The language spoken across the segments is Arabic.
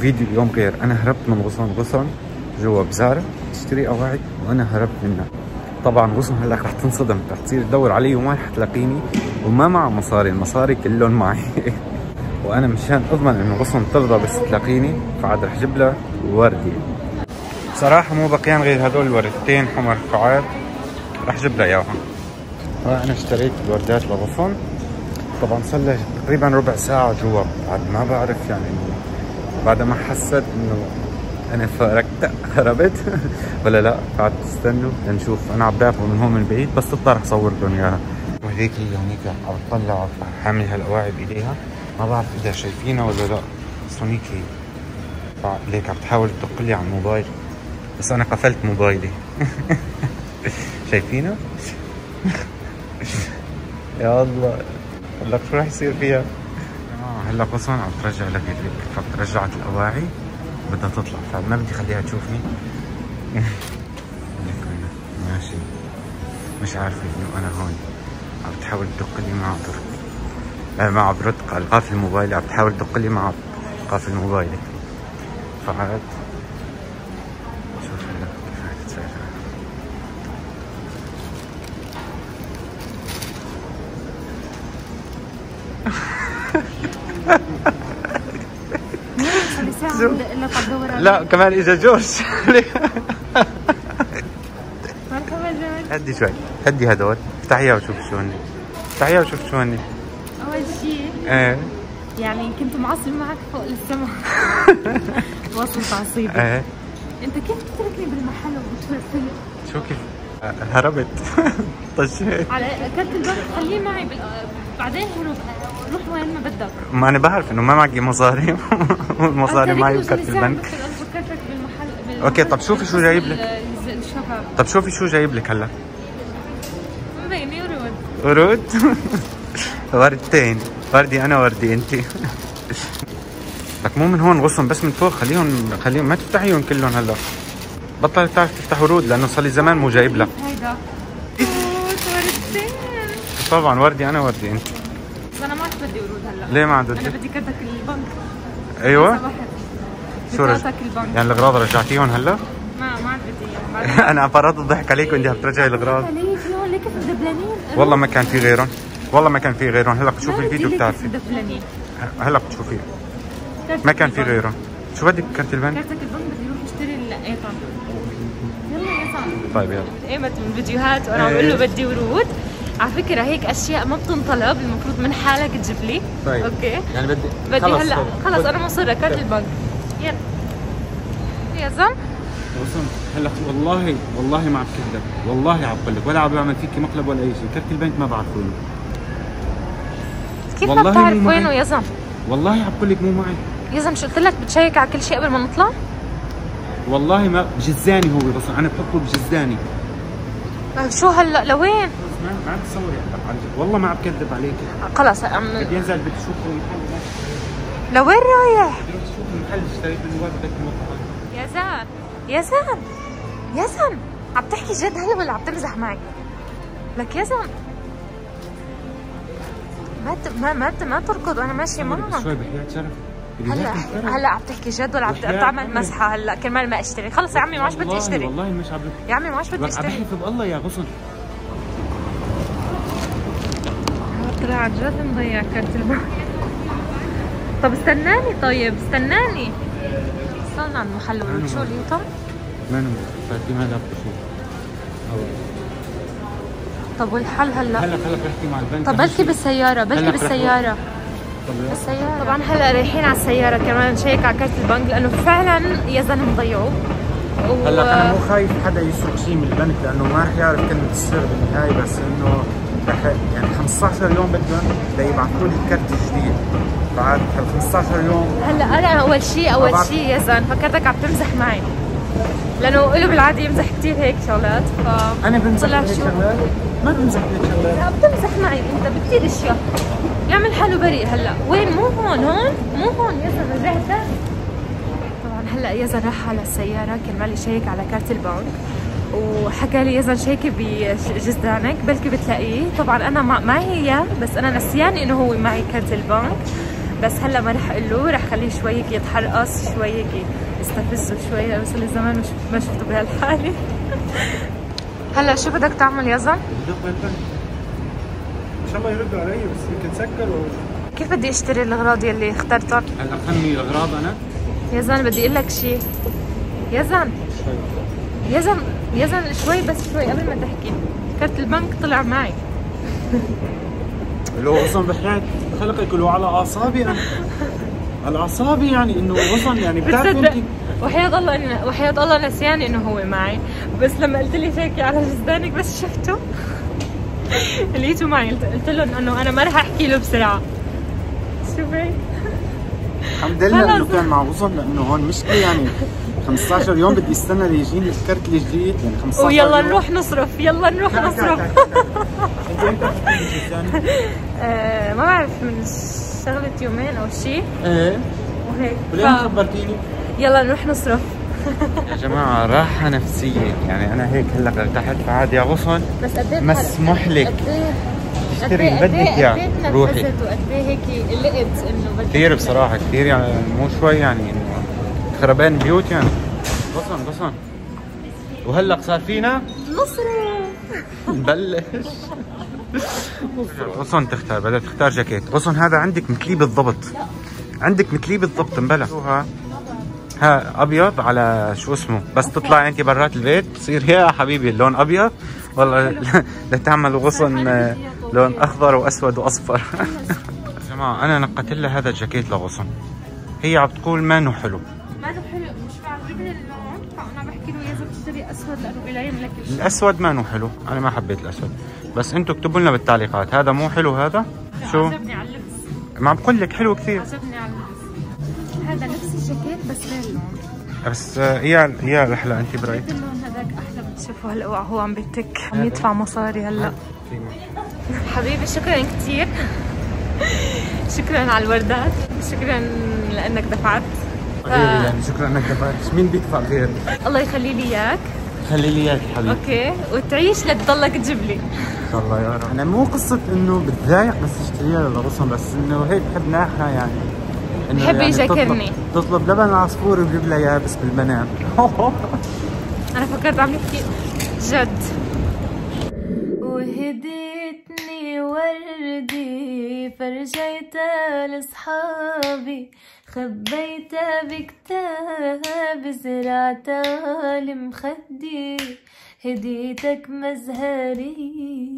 فيديو اليوم غير. أنا هربت من غصن غصن جوا بزارة. تشتري اواعي وأنا هربت منها. طبعا غصن هلأ رح تنصدم. رح تصير تدور علي وما رح تلاقيني. وما معها مصاري. المصاري كلهم معي. وأنا مشان أضمن إنه غصن ترضى بس تلاقيني فعاد رح جيب لها وردي. بصراحة مو بقيان غير هدول الوردتين حمر فعاد رح جيب لها إياهم. أنا اشتريت الوردات لغصن. طبعا صار لي تقريبا ربع ساعة جوا. بعد ما بعرف يعني بعد ما حسيت إنه أنا فرقت هربت. ولا لا قعدت تستنوا لنشوف. أنا عم باخذ من هون من بعيد بس تطلع رح صور لكم إياها. وهيك هي هونيك عم تطلع حامل هالاواعي بايديها ما بعرف إذا شايفينها ولا لا بس هونيك هي. ليك عم تحاول تدق لي على الموبايل. بس أنا قفلت موبايلي. شايفينها؟ يا الله. هلا شو رح يصير فيها؟ آه هلا قصون عم ترجع لك رجعت الأواعي. بدها تطلع. فما بدي خليها تشوفني. ماشي. مش عارفة إنه أنا هون عم تحاول تدق لي مع برد آه مع برد قافل الموبايل عم تحاول تدق لي مع قافل الموبايل فعاد. شوف هلا كيف تتسرع لا كمان اجا جورج. هدي شوي. هدي هدول. افتحيها وشوف شو هني افتحيها وشوف شو هني أول شيء إيه. يعني كنت معصب معك فوق السما وصل تعصيبي. إيه. أنت كيف تتركني بالمحل وبتفلفل شو كيف؟ هربت. طشيت. على كرت البنك خليه معي بال... بعدين هروب روح وين ما بدك. ما أنا بعرف إنه ما معي مصاري. والمصاري معي وكرت ساعة البنك. okay، طب شوفي شو جايب لك. ال- الشباب طب شوفي شو جايب لك هلا. مبيني ورود. ورود؟ وردتين. وردي أنا وردي أنت. لك مو من هون غصن بس من فوق خليهم خليهم ما تفتحيهم كلهم هلا. بطل تعرف تفتح ورود لأنه صار لي زمان مو جايب لك. هيدا. طبعا وردي أنا وردي أنت. بس أنا ما عاد بدي ورود هلأ. ليه ما عاد أنا بدك؟ بدي كرتك البنك. أيوه. شو. بطاقتك البنك. يعني الأغراض رجعتيهم هلأ؟ ما ما عاد بدي. أنا فرطت الضحك عليك وانت عم ترجعي الأغراض. ليك هون ليك في الدبلانين والله ما كان في غيرهم. والله ما كان في غيرهم. هلأ بتشوفي الفيديو بتعرفي. هلأ بتشوفي. ما كان في غيرهم. شو بدك كرت البنك؟ كارتك البنك بدي أروح اشتري الايطان يلا يا صاحبي طيب يلا. قيمت من فيديوهات وأنا عم بقول له بدي ورود. على فكرة هيك أشياء ما بتنطلب المفروض من حالك تجيب لي. طيب. أوكي. يعني بدي بدي خلص هلا طيب. خلص أنا مصرة كارت البنك. يلا. يا زلمة. وصلت هلأ والله والله ما عم كذب. والله عم بقول لك ولا عم بعمل فيكي مقلب ولا أي شيء. كرت البنك ما بعرف وينه كيف ما والله بتعرف مو معي. وينه يا زلمة؟ والله عم بقول لك مو معي. يا زلمة مش قلت لك بتشيك على كل شيء قبل ما نطلع؟ والله ما بجزاني هو بس أنا بحطه بجزاني. طيب شو هلأ؟ لوين؟ ما ما عم تصوري هلا عن جد والله ما عم كذب عليك. خلص عم بدي أنزل بدي أشوف المحل لوين رايح؟ بدي أشوف المحل اشتريت من وقت بدك المطعم. يا زان يا زان يا زان عم تحكي جد هلا ولا عم تمزح معي؟ لك يا زان ما ت... ما ما, ت... ما تركض وأنا ماشية معك شوي بحياة شرف. هلا. هلا عم تحكي جد ولا عم ت- وحياة تعمل أمي. مسحة هلا كرمال ما أشتري. خلص يا عمي ما عادش بدي أشتري. والله مش عم يا عمي ما عادش بدي عم أشتري. بحلف بالله يا غصن. طلع عن جد مضيع كارت البنك طب استناني طيب استناني. وصلنا عند محل ورود. شو اليوتم ما أنا فاتي ما لا بشوف طب والحل هلا هلا هلا بحكي مع البنك طب بلكي بالسيارة بلكي هلا رح بالسيارة. طب بالسيارة. طبعا هلا رايحين على السيارة كمان نشيك على كارت البنك لأنه فعلا يا زلمة مضيعوه و... هلا أنا مو خايف حدا يسرق شيء من البنك لأنه ما رح يعرف كلمة السر بالنهاية بس إنه رح يعني 15 يوم بدهم ليبعثوا لي الكرت الجديد بعد هال 15 يوم هلا أنا أول شيء أول. شيء يا زلمة فكرتك عم تمزح معي. لأنه له بالعادة يمزح كثير هيك شغلات ف أنا بمزح هيك؟ شغلات. ما بمزح هيك شغلات. لا بتمزح معي أنت بكثير أشياء. يعمل حاله بريء هلا. وين؟ مو هون هون؟ مو هون يا زلمة رجعت طبعا هلا يزن راح على السيارة كرمال يشيك على كارت البنك. وحكى لي يزن شيكي بجزدانك بلكي بتلاقيه. طبعا أنا معي اياه بس أنا نسيان إنه هو معي كارت البنك. بس هلأ ما رح أقول له رح خليه شوي هيك يتحرقص شوي هيك يستفزه شوي. بس اللي زمان مش ما شفته بهالحالة. هلأ شو بدك تعمل يا زن؟ إن شاء الله يردوا علي بس يمكن سكر و... كيف بدي اشتري الأغراض يلي اخترتهم؟ هلأ خمي الأغراض أنا. يا زن بدي أقول لك شيء يا زن يا زن يا زن شوي بس شوي قبل ما تحكي. كرت البنك طلع معي. لو أصلا بحياة خلقك له على أعصابي أنا على أعصابي يعني إنه أصلا يعني. بتعرفي انت وحياة الله إن... وحياة الله نسياني إنه هو معي. بس لما قلت لي هيك على جزدانك بس شفته. لقيته معي. قلت, لهم انه أنا ما رح أحكي له بسرعة. شوفي الحمد لله. إنه كان مع وصل لأنه هون مشكلة يعني. 15 يوم بدي استنى ليجيني الكرت الجديد يعني 15 ويلا يوم. نروح نصرف يلا نروح نصرف. انت؟ آه ما بعرف من شغلة يومين أو شيء. إيه. وهيك. وليه ما ف... خبرتيني؟ يلا نروح نصرف. يا جماعة راحة نفسية. يعني أنا هيك هلأ ارتحت فعاد يا غصن بس قد إيه مسموح لك قد إيه؟ تشتري اللي بدك اياه روحي. وقد إيه هيك قلقت إنه كثير بصراحة كثير يعني مو شوي يعني إنه خربان بيوت يعني. غصن غصن. وهلا صار فينا؟ نصرف نبلش. غصن تختار بدها تختار جاكيت. غصن هذا عندك مثلي بالضبط. عندك مثلي بالضبط مبلا شو ها أبيض على شو اسمه؟ بس تطلع انت برات البيت. تصير يا حبيبي اللون أبيض. والله لتعمل غصن لون أخضر وأسود وأصفر. يا جماعة أنا نقت لها هذا الجاكيت لغصن. هي عم تقول ما حلو. الأسود ما انه حلو. أنا ما حبيت الأسود. بس أنتم اكتبوا لنا بالتعليقات. هذا مو حلو هذا؟ شو؟ عجبني على اللبس. ما بقول لك حلو كثير. عجبني على اللبس. هذا نفس الجاكيت بس غير لون بس آه، هي هي الأحلى. أنت برأيك؟ اللون هذاك أحلى؟ بتشوفه هلا هو عم بيتك. عم يدفع مصاري هلا. حبيبي شكرا كثير شكرا على الوردات. شكرا لأنك دفعت. ف- يعني شكرا إنك دفعت. مين بيدفع غير الله يخلي لي إياك. خلي لي إياك حبيبي. أوكي. وتعيش لتضلك تجيب لي ان شاء الله يا رب. أنا مو قصة إنه بتضايق بس أشتريها للغصن بس إنه هيك بحب ناحها يعني. بحب يعني يجاكرني. تطلب, تطلب لبن عصفور ويجيب لها يابس بالمنام أنا فكرت عم يحكي جد. وهديتني وردي فرجيتها لصحابي خبيتها بكتاب زرعتها لمخدي. هديتك مزهري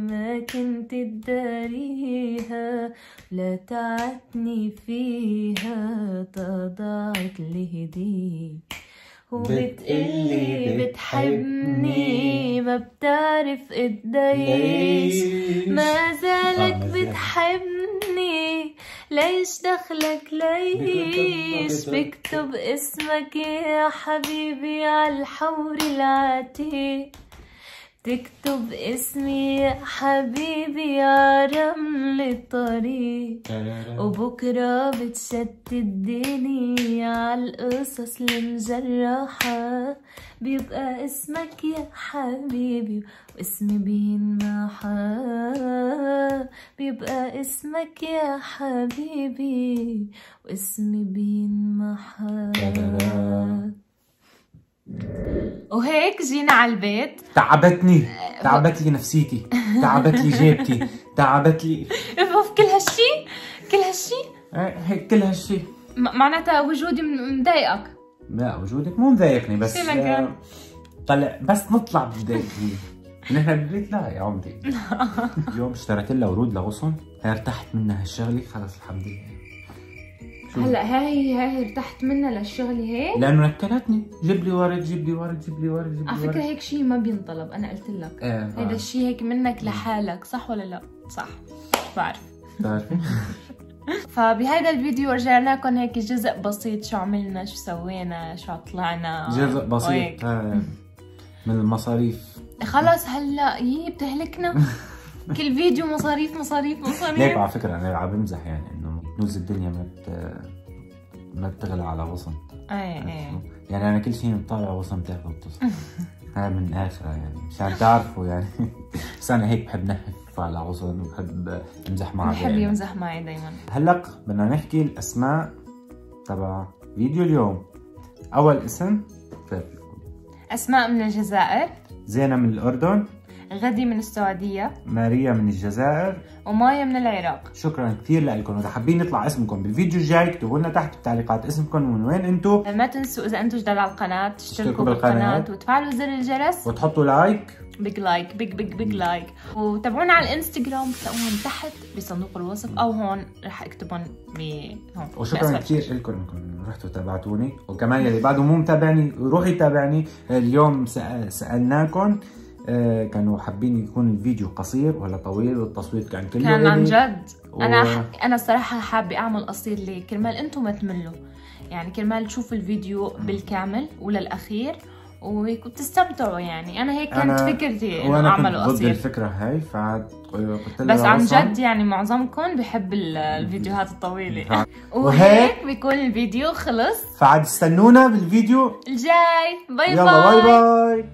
ما كنت تداريها. لا تعتني فيها تضاعت لهدي. وبتقلي بتحبني. ما بتعرف قديش ما زالك بتحبني. ليش دخلك ليش؟ بكتب اسمك يا حبيبي على الحور العتيق. تكتب اسمي يا حبيبي رمل الطريق وبكرة بتشتتني على القصص المجرحة بيبقى اسمك يا حبيبي واسمي بينمحى بيبقى اسمك يا حبيبي واسمي بينمحى وهيك جينا على البيت. تعبتني تعبت لي نفسيتي تعبت لي جيبتي. تعبت لي. اوف كل هالشي؟ كل هالشي؟ إيه، هيك كل هالشي. م- معناتها وجودي مضايقك. لا وجودك مو مضايقني بس؟ آه، طلع بس نطلع بضايقني نحن بالبيت لا يا عمري اليوم اشتريت لها ورود لغصن ارتحت منها هالشغلة خلص الحمد لله؟ هلا هاي هاي ارتحت منها للشغله هيك؟ لأنه نكلتني جيب لي ورد جيب لي ورد جيب لي ورد جيب على لي فكرة ورد. هيك شيء ما بينطلب أنا قلت لك. هيدا بعرف. الشيء هيك منك لحالك صح ولا لا؟ صح. بعرف. بتعرفي فبهذا الفيديو رجعنا لكم هيك جزء بسيط شو عملنا شو سوينا شو طلعنا جزء بسيط. آه، من المصاريف. خلص هلا يي بتهلكنا. كل فيديو مصاريف مصاريف ليك مصاريف على فكرة أنا عم بمزح يعني. كنوز الدنيا ما بت ما بتغلى على وصن. إيه إيه. يعني أنا كل شيء طالع وصن بتاخذ بتصل هاي من اخرها يعني مشان تعرفوا يعني. بس أنا هيك بحب نحف ادفع لغصن وبحب امزح معه بحب. يمزح معي دايما. هلأ بدنا نحكي الأسماء تبع فيديو اليوم. أول اسم كيف أسماء من الجزائر. زينة من الأردن. غدي من السعودية. ماريا من الجزائر. ومايا من العراق. شكرا كثير لكم. واذا حابين يطلع اسمكم بالفيديو الجاي اكتبوا لنا تحت بالتعليقات اسمكم ومن وين أنتم. ما تنسوا إذا أنتم جداد على القناة تشتركوا بالقناة. بالقناة. وتفعلوا زر الجرس. وتحطوا لايك. بيج لايك بيج بيج بيج لايك وتابعونا على الإنستغرام بتلاقوهم تحت بصندوق الوصف أو هون. رح أكتبهم ب هون. وشكرا كثير لكم إنكم رحتوا تابعتوني. وكمان يلي بعده مو متابعني روح يتابعني اليوم سأ- سألناكم آه، كانوا حابين يكون الفيديو قصير ولا طويل والتصوير كان كله كان عن. جد. و- أنا ح... أنا الصراحة حابة أعمل قصير ليه. كرمال أنتم ما تملوا. يعني كرمال تشوفوا الفيديو بالكامل وللأخير وتستمتعوا يعني. أنا هيك كانت أنا- فكرتي إنه وأنا كنت اعمل ضد قصير. الفكرة هاي فقلت بس عن جد يعني معظمكم بحب ال- الفيديوهات الطويلة. وهيك بيكون الفيديو. خلص. فعاد استنونا بالفيديو. الجاي. باي يلا باي. باي.